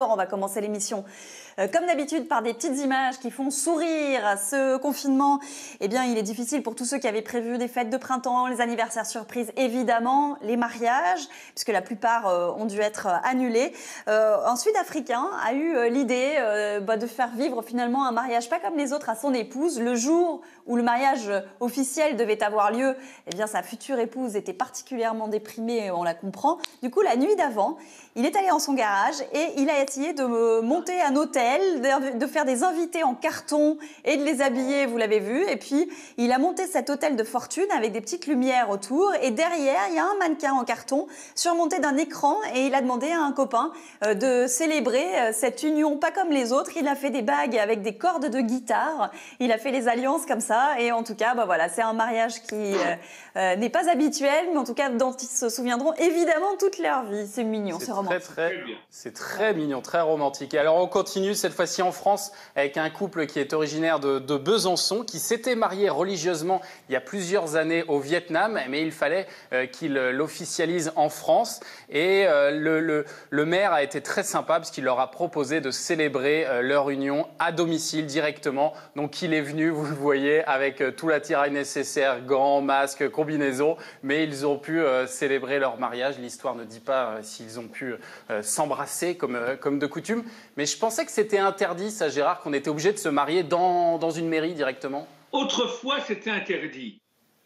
On va commencer l'émission euh, comme d'habitude par des petites images qui font sourire. Ce confinement, eh bien, il est difficile pour tous ceux qui avaient prévu des fêtes de printemps, les anniversaires surprises, évidemment, les mariages, puisque la plupart euh, ont dû être euh, annulés. un Sud-Africain a eu l'idée bah, de faire vivre finalement un mariage pas comme les autres à son épouse. Le jour où le mariage officiel devait avoir lieu, eh bien, sa future épouse était particulièrement déprimée, on la comprend. Du coup, la nuit d'avant, il est allé en son garage et il a de monter un hôtel, de faire des invités en carton et de les habiller, vous l'avez vu. Et puis, il a monté cet hôtel de fortune avec des petites lumières autour. Et derrière, il y a un mannequin en carton surmonté d'un écran. Et il a demandé à un copain euh, de célébrer euh, cette union pas comme les autres. Il a fait des bagues avec des cordes de guitare. Il a fait les alliances comme ça. Et en tout cas, bah voilà, c'est un mariage qui euh, n'est pas habituel, mais en tout cas dont ils se souviendront évidemment toute leur vie. C'est mignon, c'est romantique. C'est très mignon, très romantique. Et alors on continue cette fois-ci en France avec un couple qui est originaire de, Besançon, qui s'était marié religieusement il y a plusieurs années au Vietnam, mais il fallait euh, qu'il l'officialise en France. Et euh, le, maire a été très sympa parce qu'il leur a proposé de célébrer euh, leur union à domicile directement. Donc il est venu, vous le voyez, avec tout l'attirail nécessaire, gants, masques, combinaisons, mais ils ont pu célébrer leur mariage. L'histoire ne dit pas s'ils ont pu s'embrasser comme de coutume. Mais je pensais que c'était interdit, ça, Gérard, qu'on était obligé de se marier dans, dans une mairie directement. Autrefois, c'était interdit.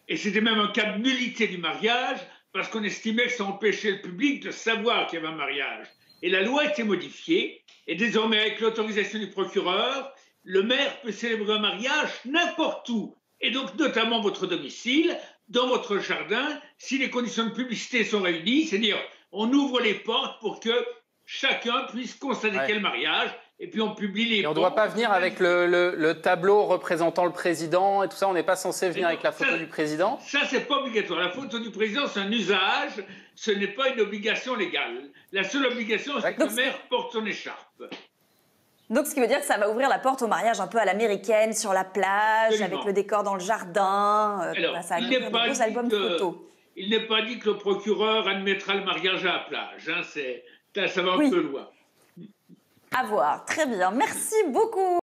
Et c'était même un cas de nullité du mariage, parce qu'on estimait que ça empêchait le public de savoir qu'il y avait un mariage. Et la loi a été modifiée, et désormais, avec l'autorisation du procureur, le maire peut célébrer un mariage n'importe où, et donc notamment votre domicile, dans votre jardin, si les conditions de publicité sont réunies, c'est-à-dire on ouvre les portes pour que chacun puisse constater quel mariage, et puis on publie les. Et on ne doit pas venir avec le, tableau représentant le président et tout ça. On n'est pas censé venir avec la photo du président. Ça, c'est pas obligatoire. La photo du président, c'est un usage. Ce n'est pas une obligation légale. La seule obligation, c'est que le maire porte son écharpe. Donc, ce qui veut dire que ça va ouvrir la porte au mariage un peu à l'américaine, sur la plage, avec le décor dans le jardin. Euh, Alors, ça il n'est pas, pas dit que le procureur admettra le mariage à la plage. Hein, ça va un peu loin. À voir. Très bien. Merci beaucoup.